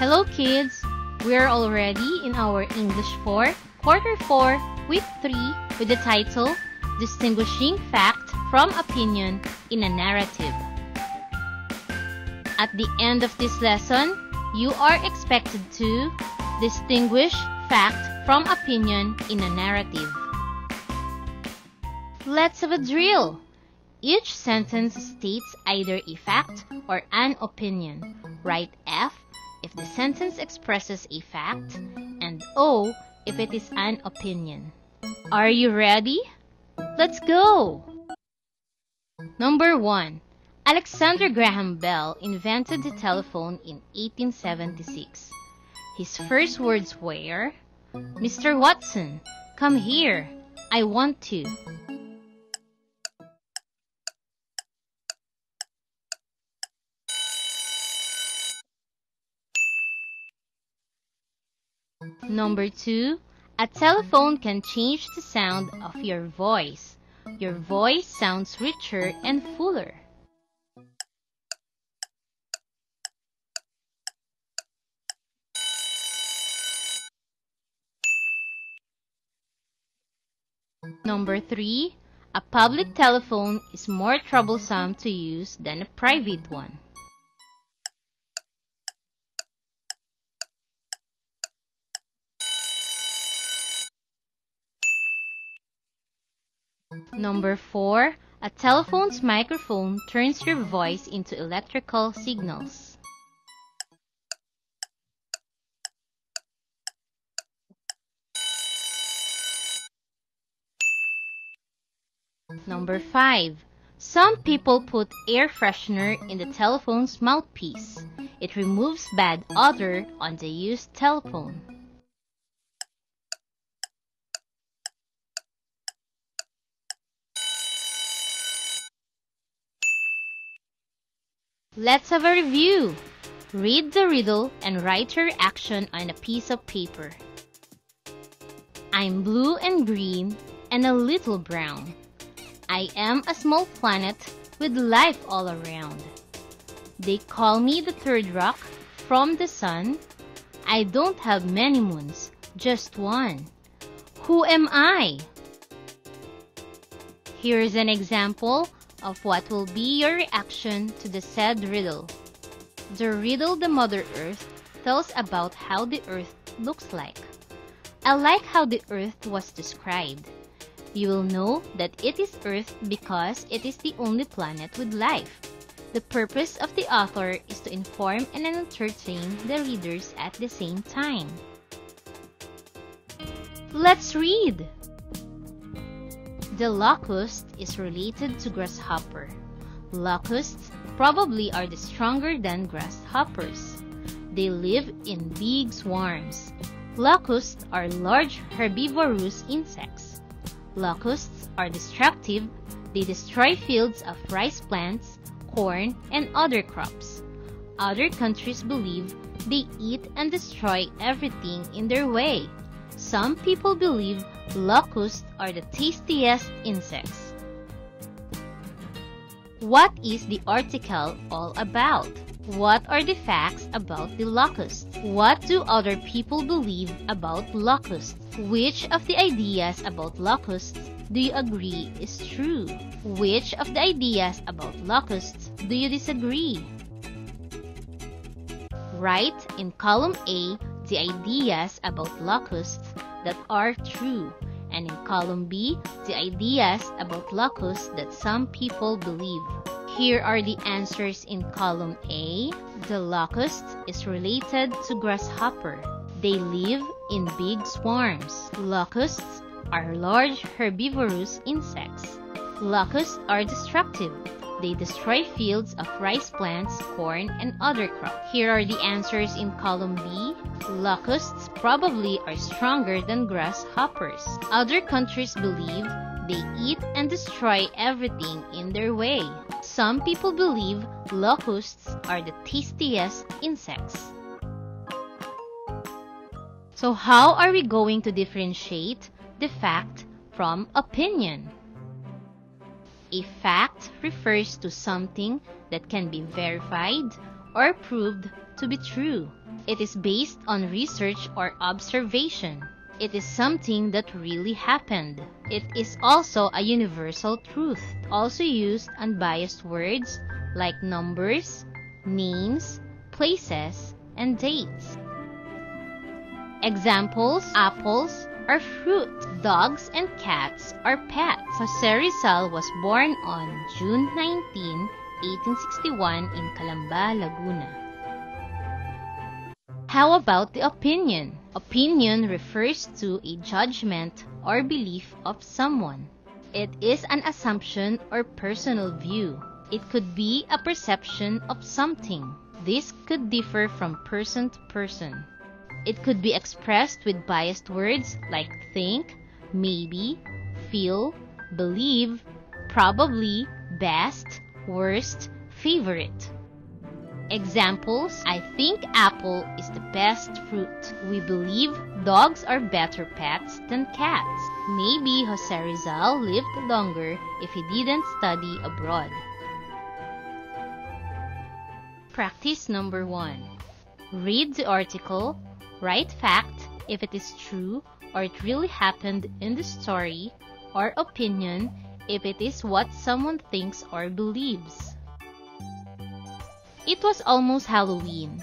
Hello kids! We're already in our English 4, Quarter 4, Week 3 with the title Distinguishing Fact from Opinion in a Narrative. At the end of this lesson, you are expected to distinguish fact from opinion in a narrative. Let's have a drill. Each sentence states either a fact or an opinion. Write F if the sentence expresses a fact and O if it is an opinion. Are you ready? Let's go! Number 1. Alexander Graham Bell invented the telephone in 1876. His first words were, Mr. Watson, come here. I want to. Number 2. A telephone can change the sound of your voice. Your voice sounds richer and fuller. Number 3. A public telephone is more troublesome to use than a private one. Number 4. A telephone's microphone turns your voice into electrical signals. Number 5. Some people put air freshener in the telephone's mouthpiece. It removes bad odor on the used telephone. Let's have a review. Read the riddle and write your action on a piece of paper. I'm blue and green and a little brown. I am a small planet with life all around. They call me the third rock from the sun. I don't have many moons, just one. Who am I? Here's an example of what will be your reaction to the said riddle. The riddle the Mother Earth tells about how the Earth looks like. I like how the Earth was described. You will know that it is Earth because it is the only planet with life. The purpose of the author is to inform and entertain the readers at the same time. Let's read! The locust is related to grasshopper. Locusts probably are the stronger than grasshoppers. They live in big swarms. Locusts are large herbivorous insects. Locusts are destructive. They destroy fields of rice plants, corn, and other crops. Other countries believe they eat and destroy everything in their way. Some people believe locusts are the tastiest insects. What is the article all about? What are the facts about the locust? What do other people believe about locusts? Which of the ideas about locusts do you agree is true? Which of the ideas about locusts do you disagree? Write in column A the ideas about locusts that are true and in column B, the ideas about locusts that some people believe. Here are the answers in column A. The locust is related to grasshopper. They live in big swarms. Locusts are large herbivorous insects. Locusts are destructive. They destroy fields of rice plants, corn, and other crops. Here are the answers in column B. Locusts probably are stronger than grasshoppers. Other countries believe they eat and destroy everything in their way. Some people believe locusts are the tastiest insects. So how are we going to differentiate the fact from opinion? A fact refers to something that can be verified or proved to be true. It is based on research or observation. It is something that really happened. It is also a universal truth. Also used unbiased words like numbers, names, places, and dates. Examples Apples are fruit. Dogs and cats are pets. Jose Rizal was born on June 19, 1861 in Calamba, Laguna. How about the opinion? Opinion refers to a judgment or belief of someone. It is an assumption or personal view. It could be a perception of something. This could differ from person to person. It could be expressed with biased words like think, maybe, feel, believe, probably, best, worst, favorite. Examples I think apple is the best fruit. We believe dogs are better pets than cats. Maybe Jose Rizal lived longer if he didn't study abroad. Practice number one Read the article, write fact if it is true or it really happened in the story, or opinion if it is what someone thinks or believes. It was almost Halloween,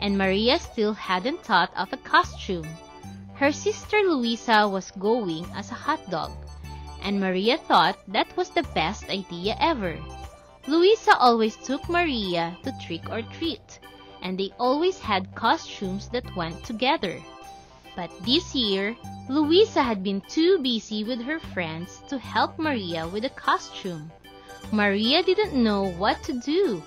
and Maria still hadn't thought of a costume. Her sister Luisa was going as a hot dog, and Maria thought that was the best idea ever. Luisa always took Maria to trick or treat, and they always had costumes that went together. But this year, Luisa had been too busy with her friends to help Maria with a costume. Maria didn't know what to do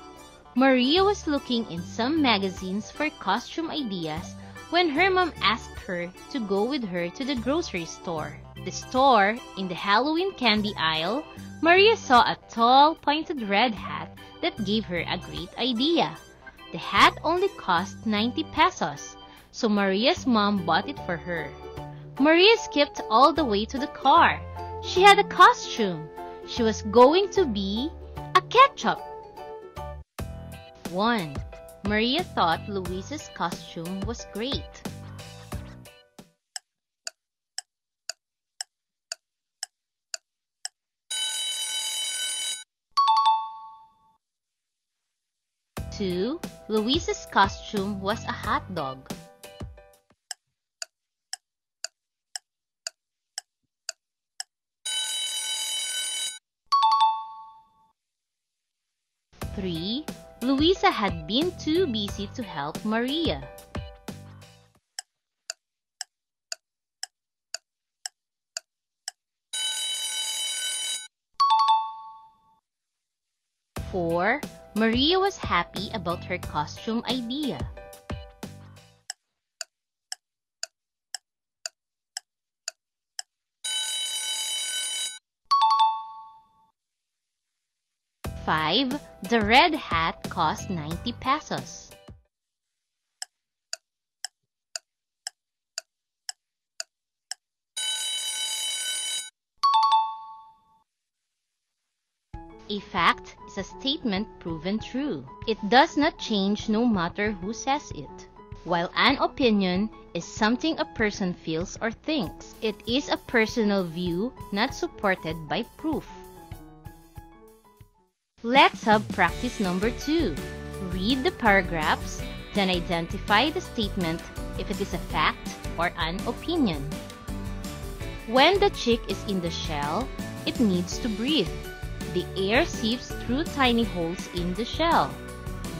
Maria was looking in some magazines for costume ideas when her mom asked her to go with her to the grocery store. The store, in the Halloween candy aisle, Maria saw a tall, pointed red hat that gave her a great idea. The hat only cost 90 pesos, so Maria's mom bought it for her. Maria skipped all the way to the car. She had a costume. She was going to be a ketchup 1. Maria thought Luisa's costume was great. Two, Luisa's costume was a hot dog. 3. Luisa had been too busy to help Maria. Four, Maria was happy about her costume idea. 5. The red hat cost 90 pesos. A fact is a statement proven true. It does not change no matter who says it. While an opinion is something a person feels or thinks, it is a personal view not supported by proof. Let's have practice number two. Read the paragraphs, then identify the statement if it is a fact or an opinion. When the chick is in the shell, it needs to breathe. The air seeps through tiny holes in the shell.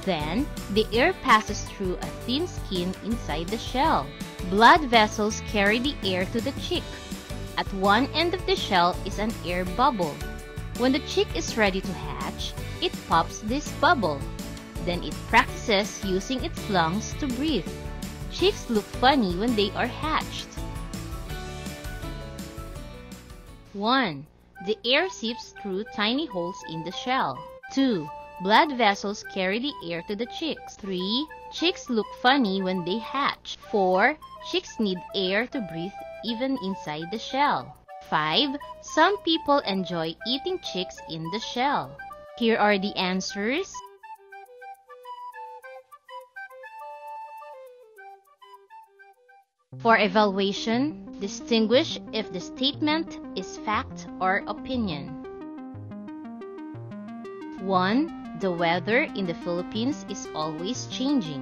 Then, the air passes through a thin skin inside the shell. Blood vessels carry the air to the chick. At one end of the shell is an air bubble. When the chick is ready to hatch, it pops this bubble. Then it practices using its lungs to breathe. Chicks look funny when they are hatched. 1. The air seeps through tiny holes in the shell. 2. Blood vessels carry the air to the chicks. 3. Chicks look funny when they hatch. 4. Chicks need air to breathe even inside the shell. 5. Some people enjoy eating chicks in the shell. Here are the answers. For evaluation, distinguish if the statement is fact or opinion. 1. The weather in the Philippines is always changing.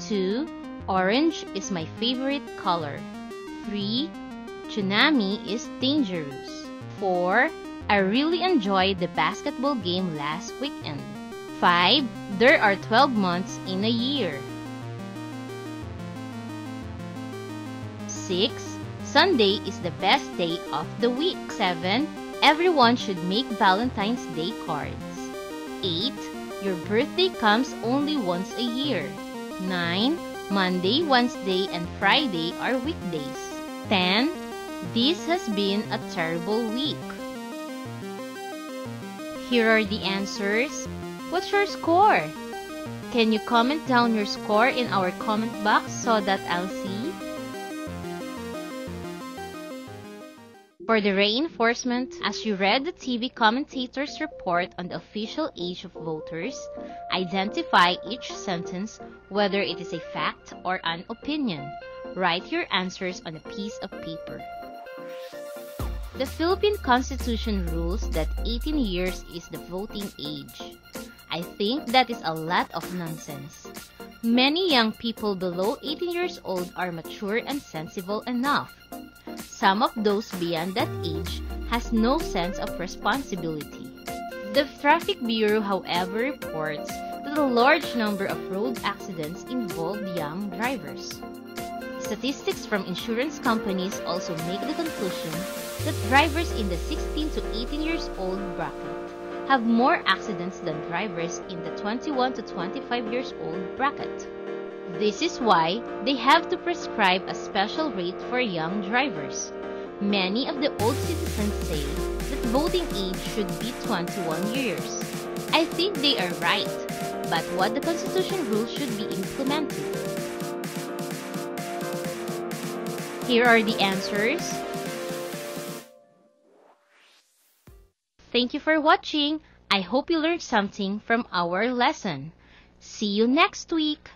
2. Orange is my favorite color. 3. Tsunami is dangerous. 4. I really enjoyed the basketball game last weekend. 5. There are 12 months in a year. 6. Sunday is the best day of the week. 7. Everyone should make Valentine's Day cards. 8. Your birthday comes only once a year. 9. Monday, Wednesday, and Friday are weekdays. 10. This has been a terrible week. Here are the answers. What's your score? Can you comment down your score in our comment box so that I'll see? For the reinforcement, as you read the TV commentator's report on the official age of voters, identify each sentence whether it is a fact or an opinion. Write your answers on a piece of paper. The Philippine Constitution rules that 18 years is the voting age. I think that is a lot of nonsense. Many young people below 18 years old are mature and sensible enough some of those beyond that age has no sense of responsibility. The Traffic Bureau, however, reports that a large number of road accidents involve young drivers. Statistics from insurance companies also make the conclusion that drivers in the 16 to 18 years old bracket have more accidents than drivers in the 21 to 25 years old bracket. This is why they have to prescribe a special rate for young drivers. Many of the old citizens say that voting age should be 21 years. I think they are right, but what the constitution rules should be implemented. Here are the answers. Thank you for watching. I hope you learned something from our lesson. See you next week.